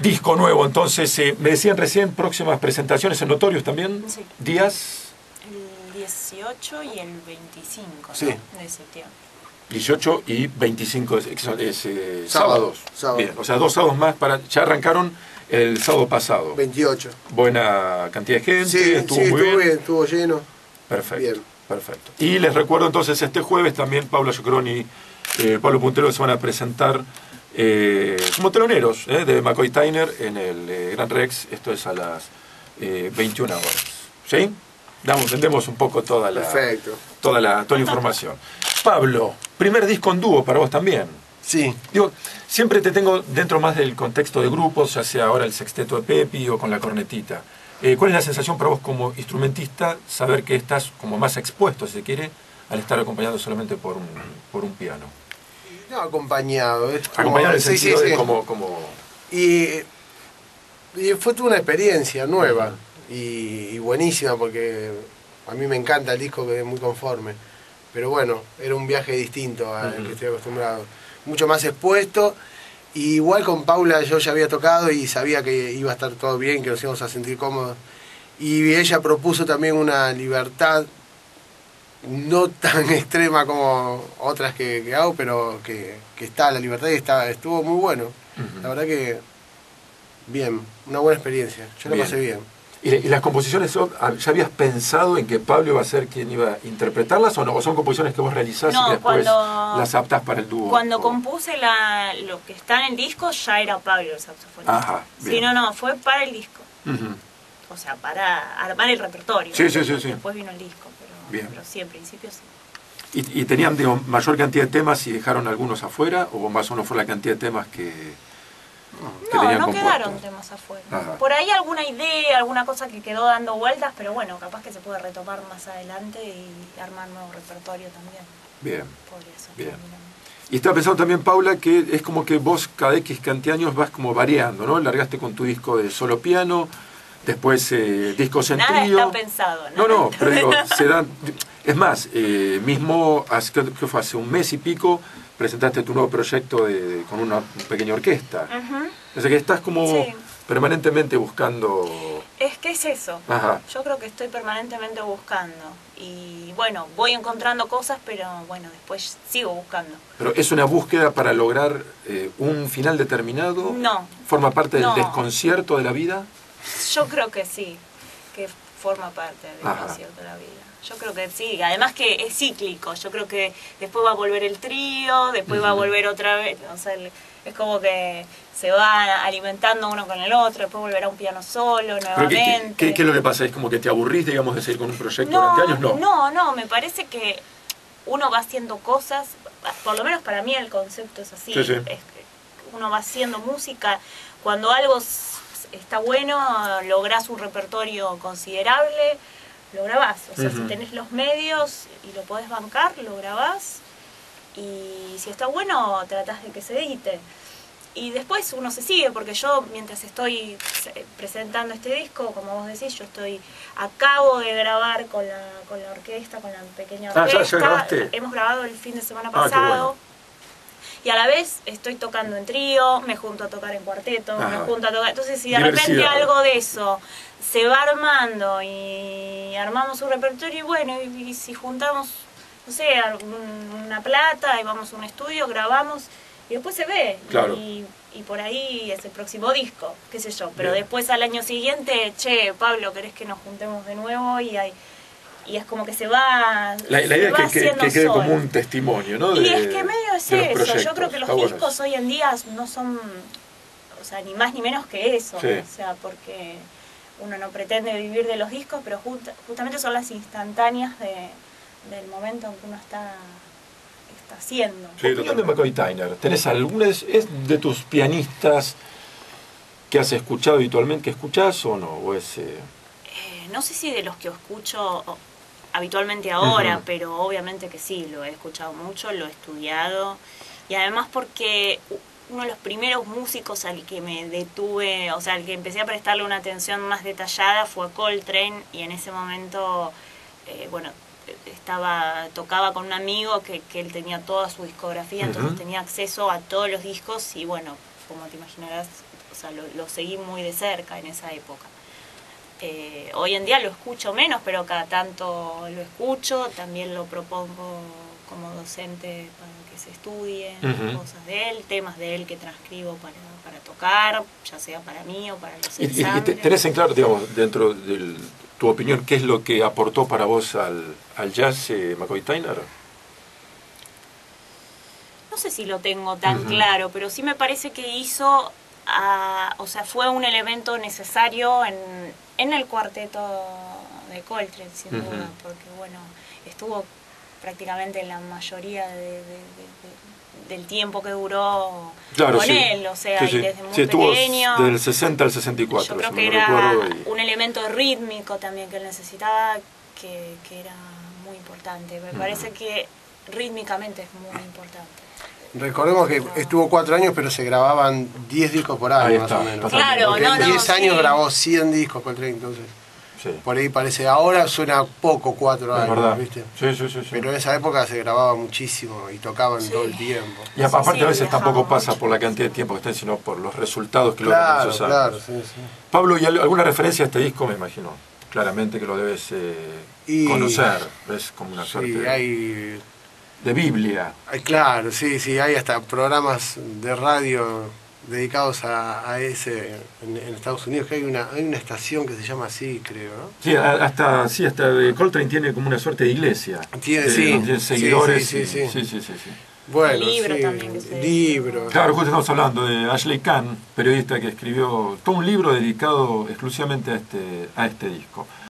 Disco nuevo, entonces, eh, me decían recién próximas presentaciones en Notorios también. Sí. Días El 18 y el 25 ¿no? Sí. de septiembre. 18 y 25 es, es, eh, Sábado, sábados. sábado. Bien, o sea, dos sábados más para. Ya arrancaron el sábado pasado. 28. Buena cantidad de gente, Sí, estuvo sí, muy estuvo bien. estuvo lleno. Perfecto. Bien. Perfecto. Y les recuerdo entonces este jueves también Pablo Yocrón y eh, Pablo Puntero se van a presentar eh, como teloneros eh, de McCoy Tyner en el eh, Gran Rex. Esto es a las eh, 21 horas. ¿Sí? Damos, vendemos un poco toda la, Perfecto. toda la, toda la información. Pablo, primer disco en dúo para vos también. Sí. Digo, siempre te tengo dentro más del contexto de grupos, ya sea ahora el sexteto de Pepi o con la cornetita. Eh, ¿Cuál es la sensación para vos como instrumentista saber que estás como más expuesto, si se quiere, al estar acompañado solamente por un, por un piano? No, acompañado. Es como- Acompañado en el sentido sí, de como... como Y, y fue toda una experiencia nueva y, y buenísima porque a mí me encanta el disco, quedé muy conforme. Pero bueno, era un viaje distinto al que estoy acostumbrado. Mucho más expuesto. Y igual con Paula yo ya había tocado y sabía que iba a estar todo bien, que nos íbamos a sentir cómodos. Y ella propuso también una libertad no tan extrema como otras que, que hago, pero que, que está la libertad y está, estuvo muy bueno. La verdad que bien, una buena experiencia. Yo la pasé bien. ¿Y, y las composiciones, son- ah, ya habías pensado en que Pablo iba a ser quien iba a interpretarlas o no? ¿O son composiciones que vos realizás y que después cuando- las aptás para el dúo? Cuando O- compuse la, lo que está en el disco ya era Pablo el saxofonista. Ajá, Sí, no, no, fue para el disco. O sea, para armar el repertorio. Sí, sí, sí, sí. Después vino el disco, pero, Bien. pero sí, en principio sí. ¿Y, y tenían digo, mayor cantidad de temas y dejaron algunos afuera? ¿O más o menos fue la cantidad de temas que, que No, tenían no compuestos? quedaron temas afuera. Ajá. Por ahí alguna idea, alguna cosa que quedó dando vueltas, pero bueno, capaz que se puede retomar más adelante y armar nuevo repertorio también. Bien. Por eso. Bien. Y estaba pensando también, Paula, que es como que vos cada X cantidad de años vas como variando, ¿no? Largaste con tu disco de solo piano, después eh, discos en Nada trío. está pensado, No, nada no, está pero digo, se dan... Es más, eh, mismo, hace, que fue hace un mes y pico, presentaste tu nuevo proyecto de- con una pequeña orquesta. Ujú. O sea que estás como Sí. permanentemente buscando... Es que es eso. Ajá. Yo creo que estoy permanentemente buscando. Y bueno, voy encontrando cosas, pero bueno, después sigo buscando. Pero es una búsqueda para lograr eh, un final determinado. No. ¿Forma parte del No. desconcierto de la vida? Yo creo que sí, que forma parte de la vida. Yo creo que sí, además que es cíclico. Yo creo que después va a volver el trío, después va a volver otra vez. O sea, el- es como que se va alimentando uno con el otro, después volverá un piano solo ¿Pero qué, nuevamente. qué- qué- qué es lo que pasa? ¿Es como que te aburrís, digamos, de seguir con un proyecto no, durante años? No. no, no, me parece que uno va haciendo cosas, por lo menos para mí el concepto es así. Sí, sí. es que uno va haciendo música, cuando algo está bueno, lográs un repertorio considerable, lo grabás. O sea, si tenés los medios y lo podés bancar, lo grabás. Y si está bueno, tratás de que se edite. Y después uno se sigue, porque yo mientras estoy presentando este disco, como vos decís, yo estoy, acabo de grabar con la, con la orquesta, con la pequeña Ah, ¿ya- ya orquesta. grabaste? Hemos grabado el fin de semana Ah, qué pasado. bueno. Y a la vez estoy tocando en trío, me junto a tocar en cuarteto, me junto a tocar. Entonces, si de repente algo de eso se va armando y armamos un repertorio, y bueno, y, y si juntamos, no sé, una plata y vamos a un estudio, grabamos y después se ve. Claro. Y, y por ahí es el próximo disco, qué sé yo. Pero Bien. después al año siguiente, che, Pablo, ¿querés que nos juntemos de nuevo? Y hay, y es como que se va. La, la se idea va es que, que- haciendo que quede solo. como un testimonio, ¿no? Y es que medio es eso. Yo creo que los discos hoy en día no son, o sea, ni más ni menos que eso. Sí. O sea, porque uno no pretende vivir de los discos, pero justa- justamente son las instantáneas de, del momento en que uno está, está haciendo. Sí, Opinión de McCoy Tyner. ¿Tenés alguna? ¿Es, es de tus pianistas que has escuchado habitualmente, que escuchás o no? ¿O es, eh, Eh, no sé si de los que escucho habitualmente ahora, pero obviamente que sí, lo he escuchado mucho, lo he estudiado. Y además porque uno de los primeros músicos al que me detuve, o sea, al que empecé a prestarle una atención más detallada fue a Coltrane y en ese momento, eh, bueno, estaba tocaba con un amigo que, que él tenía toda su discografía, entonces tenía acceso a todos los discos y bueno, como te imaginarás, o sea, lo, lo seguí muy de cerca en esa época. Eh, hoy en día lo escucho menos, pero cada tanto lo escucho, también lo propongo como docente para que se estudien cosas de él, temas de él que transcribo para, para tocar, ya sea para mí o para los Y, y- y te- ensambles. tenés en claro, digamos, dentro de tu opinión, qué es lo que aportó para vos al, al jazz eh, McCoy Tyner? No sé si lo tengo tan claro, pero sí me parece que hizo, ah, o sea, fue un elemento necesario en, en el cuarteto de Coltrane, sin duda, porque bueno, estuvo prácticamente la mayoría de- de- de- de- del tiempo que duró Claro, con sí. él, o sea, Sí, y sí. desde muy pequeño. del 60 al 64, Yo creo si que era y- un elemento rítmico también que él necesitaba, que, que era muy importante. Me parece que rítmicamente es muy importante. Recordemos que estuvo cuatro años, pero se grababan 10 discos por año, Ahí más está, o menos. Claro, Porque no, en no, 10 años sí. grabó 100 discos con tren, entonces sí, por ahí parece. Ahora suena poco cuatro es años, verdad. ¿viste? Sí, sí, sí, sí. Pero en esa época se grababa muchísimo y tocaban Sí. todo el tiempo. Y aparte Sí, a veces tampoco pasa mucho. por la cantidad de tiempo que estén, sino por los resultados que logran Claro, esos claro, años. sí, sí. Pablo, ¿y al- alguna referencia a este disco? Me imagino. Claramente que lo debes eh, Y- conocer. Es como una suerte Sí, hay, de Biblia. claro, sí, sí, hay hasta programas de radio dedicados a, a ese en, en Estados Unidos, que hay una, hay una estación que se llama así, creo, ¿no? Sí, a- hasta, sí, hasta eh, Coltrane tiene como una suerte de iglesia. Tiene, Eh, sí, sí, seguidores. sí, y- sí, sí. sí, sí, sí, sí. Bueno, libro sí, también que se- libro. Claro, justo estamos hablando de Ashley Kahn, periodista que escribió todo un libro dedicado exclusivamente a este, a este disco.